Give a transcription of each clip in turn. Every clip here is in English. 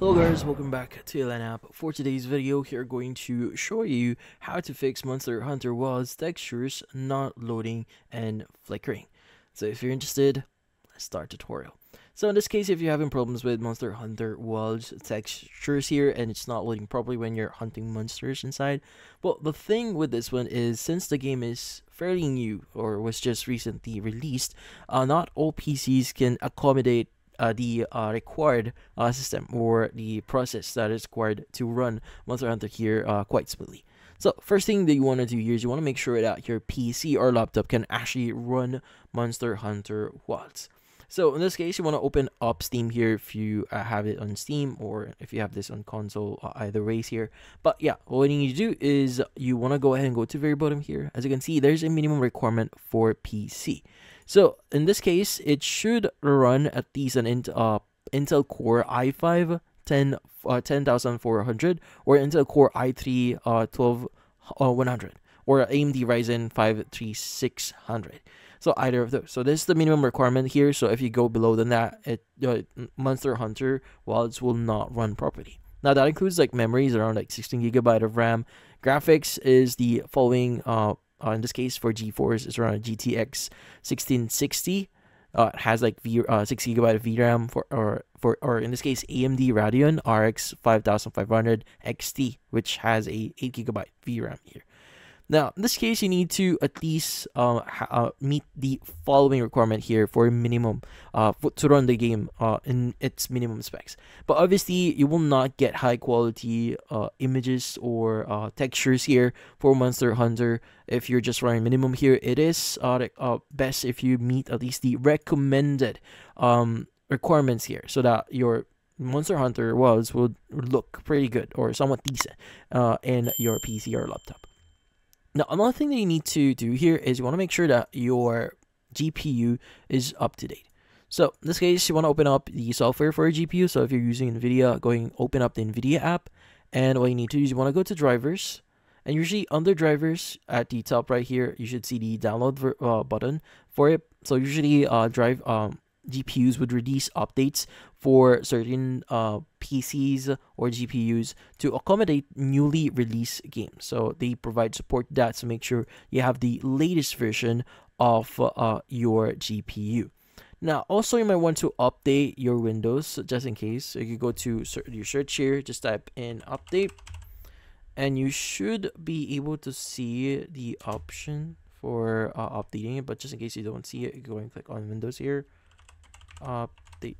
Hello guys, welcome back to Yalan app. For today's video, here going to show you how to fix Monster Hunter Wilds textures not loading and flickering. So if you're interested, let's start tutorial. So in this case, if you're having problems with Monster Hunter Wilds textures here and it's not loading properly when you're hunting monsters inside, well the thing with this one is since the game is fairly new or was just recently released, uh, not all PCs can accommodate uh, the uh, required uh, system or the process that is required to run Monster Hunter here uh, quite smoothly. So first thing that you want to do here is you want to make sure that your PC or laptop can actually run Monster Hunter Wilds. So in this case, you want to open up Steam here if you uh, have it on Steam or if you have this on console, uh, either ways here. But yeah, what you need to do is you want to go ahead and go to the very bottom here. As you can see, there's a minimum requirement for PC. So in this case, it should run at least an int, uh, Intel Core i5 10, uh, 10400 or Intel Core i3 uh, 12 uh, 100 or AMD Ryzen 5 3600. So either of those. So this is the minimum requirement here. So if you go below than that, it uh, Monster Hunter Wilds will not run properly. Now that includes like memories around like 16 gigabyte of RAM. Graphics is the following uh, uh, in this case for GeForce it's around a GTX 1660 uh, it has like v, uh, 6 gigabyte of VRAM for or for or in this case AMD Radeon RX 5500 XT which has a 8 gigabyte VRAM here now, in this case, you need to at least uh, uh, meet the following requirement here for minimum uh, to run the game uh, in its minimum specs. But obviously, you will not get high quality uh, images or uh, textures here for Monster Hunter if you're just running minimum here. It is best if you meet at least the recommended um, requirements here so that your Monster Hunter Wilds would look pretty good or somewhat decent in your PC or laptop. Now, another thing that you need to do here is you want to make sure that your GPU is up to date. So in this case, you want to open up the software for your GPU. So if you're using NVIDIA, going open up the NVIDIA app. And what you need to do is you want to go to drivers. And usually under drivers at the top right here, you should see the download uh, button for it. So usually uh, drive um, GPUs would release updates for certain uh, PCs or GPUs to accommodate newly released games. So they provide support that to make sure you have the latest version of uh, your GPU. Now, also you might want to update your Windows just in case. So you go to your search here, just type in update, and you should be able to see the option for uh, updating it. But just in case you don't see it, you go and click on Windows here update.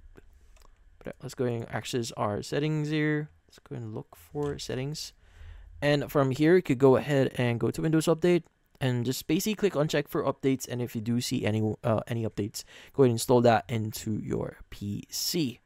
But let's go and access our settings here. Let's go and look for settings. And from here, you could go ahead and go to Windows Update and just basically click on check for updates. And if you do see any uh, any updates, go ahead and install that into your PC.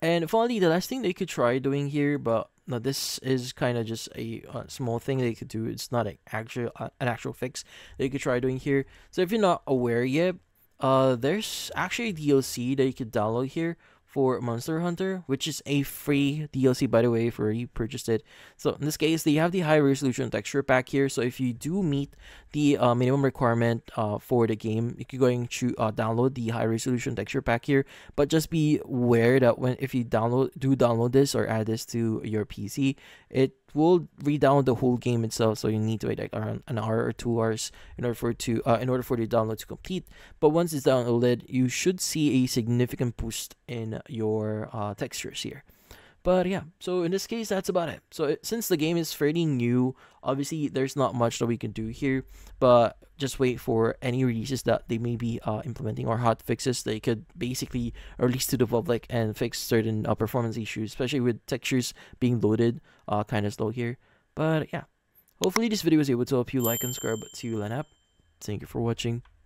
And finally, the last thing you could try doing here, but now this is kind of just a uh, small thing you could do. It's not an actual uh, an actual fix that you could try doing here. So if you're not aware yet, uh, there's actually a DLC that you could download here for Monster Hunter, which is a free DLC by the way for you purchased it. So in this case, they have the high resolution texture pack here. So if you do meet the uh, minimum requirement uh, for the game, you can go and choose, uh, download the high resolution texture pack here. But just be aware that when if you download do download this or add this to your PC, it will re-download the whole game itself so you need to wait like around an hour or two hours in order for it to uh, in order for the download to complete but once it's downloaded you should see a significant boost in your uh, textures here but yeah, so in this case, that's about it. So it, since the game is fairly new, obviously there's not much that we can do here. But just wait for any releases that they may be uh, implementing or hot fixes they could basically release to the public and fix certain uh, performance issues, especially with textures being loaded uh, kind of slow here. But yeah, hopefully this video was able to help you like and subscribe to Yalan app. Thank you for watching.